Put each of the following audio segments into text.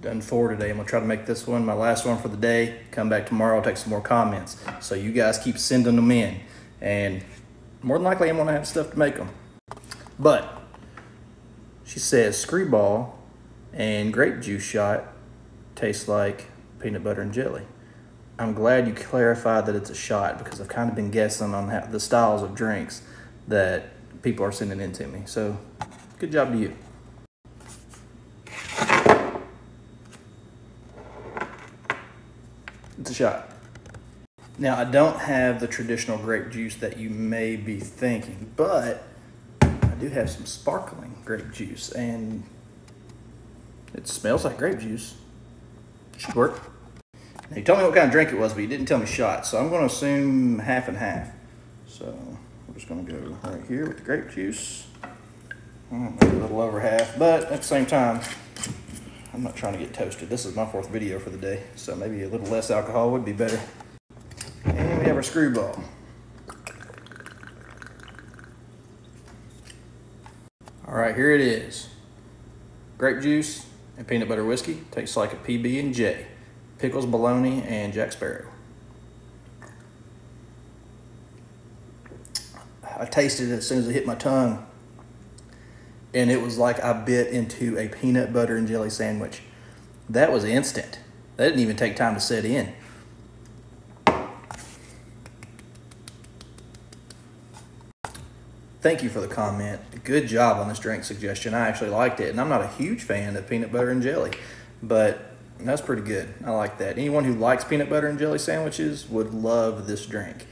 done four today. I'm gonna try to make this one my last one for the day. Come back tomorrow, I'll take some more comments. So you guys keep sending them in. And more than likely I'm gonna have stuff to make them. But she says screwball and grape juice shot tastes like peanut butter and jelly. I'm glad you clarified that it's a shot because I've kind of been guessing on how, the styles of drinks that people are sending in to me. So good job to you. It's a shot. Now, I don't have the traditional grape juice that you may be thinking, but I do have some sparkling grape juice, and it smells like grape juice. Should work. Now, you told me what kind of drink it was, but you didn't tell me shot, so I'm going to assume half and half. So we're just going to go right here with the grape juice. Maybe a little over half, but at the same time, I'm not trying to get toasted. This is my fourth video for the day, so maybe a little less alcohol would be better. And we have our screwball. All right, here it is. Grape juice and peanut butter whiskey. Tastes like a PB and J. Pickles, bologna, and Jack Sparrow. I tasted it as soon as it hit my tongue and it was like I bit into a peanut butter and jelly sandwich. That was instant. That didn't even take time to set in. Thank you for the comment. Good job on this drink suggestion. I actually liked it, and I'm not a huge fan of peanut butter and jelly, but that's pretty good. I like that. Anyone who likes peanut butter and jelly sandwiches would love this drink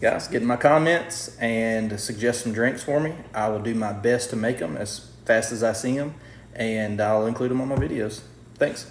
guys, get in my comments and suggest some drinks for me. I will do my best to make them as fast as I see them, and I'll include them on my videos. Thanks.